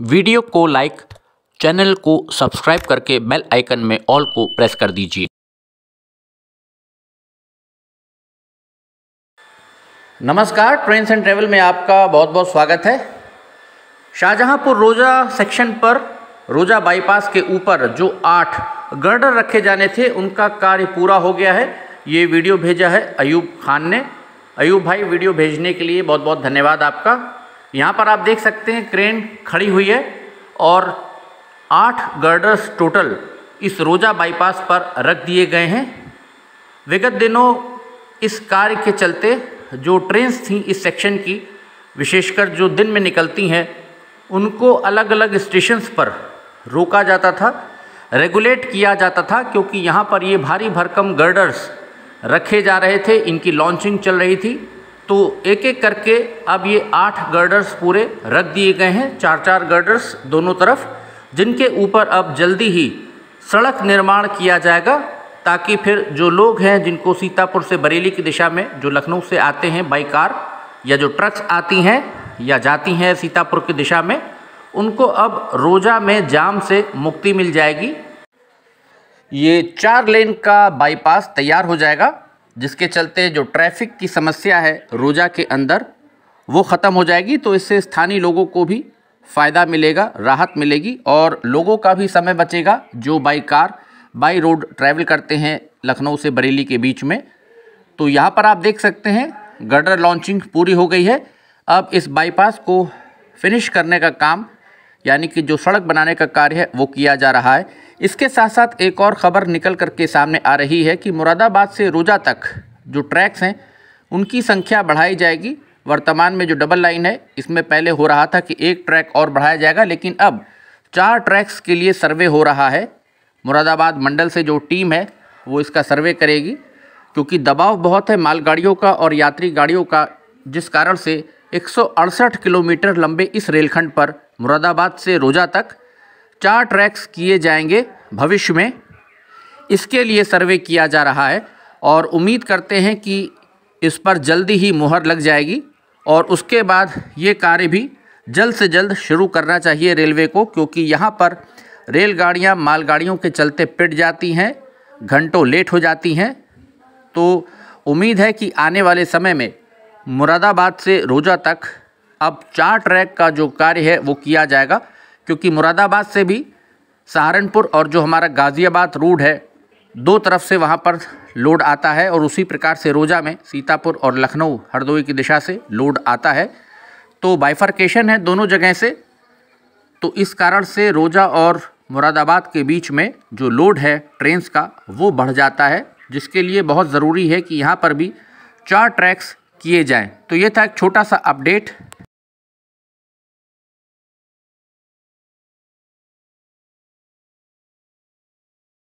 Video को like, channel को subscribe करके बेल आइकन में ऑल को प्रेस कर दीजिए। नमस्कार ट्रेन्स एंड ट्रेवल में आपका बहुत बहुत स्वागत है। शाहजहांपुर रोजा सेक्शन पर, रोजा बाईपास के ऊपर जो आठ गर्डर रखे जाने थे, उनका कार्य पूरा हो गया है। ये वीडियो भेजा है अयूब खान ने। अयूब भाई, वीडियो भेजने के लिए बहुत बहुत धन्यवाद आपका। यहाँ पर आप देख सकते हैं क्रेन खड़ी हुई है और आठ गर्डर्स टोटल इस रोजा बाईपास पर रख दिए गए हैं। विगत दिनों इस कार्य के चलते जो ट्रेन्स थी इस सेक्शन की, विशेषकर जो दिन में निकलती हैं, उनको अलग अलग स्टेशंस पर रोका जाता था, रेगुलेट किया जाता था, क्योंकि यहाँ पर ये भारी भरकम गर्डर्स रखे जा रहे थे, इनकी लॉन्चिंग चल रही थी। तो एक एक करके अब ये आठ गर्डर्स पूरे रख दिए गए हैं। चार चार गर्डर्स दोनों तरफ़, जिनके ऊपर अब जल्दी ही सड़क निर्माण किया जाएगा, ताकि फिर जो लोग हैं जिनको सीतापुर से बरेली की दिशा में, जो लखनऊ से आते हैं बाई कार या जो ट्रक्स आती हैं, या जाती हैं सीतापुर की दिशा में, उनको अब रोजा में जाम से मुक्ति मिल जाएगी। ये चार लेन का बाईपास तैयार हो जाएगा। जिसके चलते जो ट्रैफ़िक की समस्या है रोजा के अंदर, वो ख़त्म हो जाएगी तो इससे स्थानीय लोगों को भी फ़ायदा मिलेगा, राहत मिलेगी और लोगों का भी समय बचेगा। जो by car by road travel करते हैं लखनऊ से बरेली के बीच में तो यहाँ पर आप देख सकते हैं गर्डर लॉन्चिंग पूरी हो गई है। अब इस बाईपास को फिनिश करने का काम यानी कि जो सड़क बनाने का कार्य है, वो किया जा रहा है। इसके साथ साथ एक और ख़बर निकल कर के सामने आ रही है कि मुरादाबाद से रोजा तक जो ट्रैक्स हैं, उनकी संख्या बढ़ाई जाएगी। वर्तमान में जो डबल लाइन है, इसमें पहले हो रहा था कि एक ट्रैक और बढ़ाया जाएगा, लेकिन अब चार ट्रैक्स के लिए सर्वे हो रहा है। मुरादाबाद मंडल से जो टीम है, वो इसका सर्वे करेगी, क्योंकि दबाव बहुत है मालगाड़ियों का और यात्री गाड़ियों का, जिस कारण से एक सौ अड़सठ किलोमीटर लंबे इस रेलखंड पर मुरादाबाद से रोजा तक चार ट्रैक्स किए जाएँगे भविष्य में। इसके लिए सर्वे किया जा रहा है और उम्मीद करते हैं कि इस पर जल्दी ही मुहर लग जाएगी और उसके बाद ये कार्य भी जल्द से जल्द शुरू करना चाहिए रेलवे को, क्योंकि यहाँ पर रेलगाड़ियाँ मालगाड़ियों के चलते पिट जाती हैं, घंटों लेट हो जाती हैं। तो उम्मीद है कि आने वाले समय में मुरादाबाद से रोजा तक अब चार ट्रैक का जो कार्य है वो किया जाएगा, क्योंकि मुरादाबाद से भी सहारनपुर और जो हमारा गाज़ियाबाद रोड है, दो तरफ़ से वहाँ पर लोड आता है और उसी प्रकार से रोजा में सीतापुर और लखनऊ हरदोई की दिशा से लोड आता है। तो बाइफर्केशन है दोनों जगह से तो इस कारण से रोजा और मुरादाबाद के बीच में जो लोड है ट्रेन्स का, वो बढ़ जाता है, जिसके लिए बहुत ज़रूरी है कि यहाँ पर भी चार ट्रैक्स किए जाएँ। तो ये था एक छोटा सा अपडेट।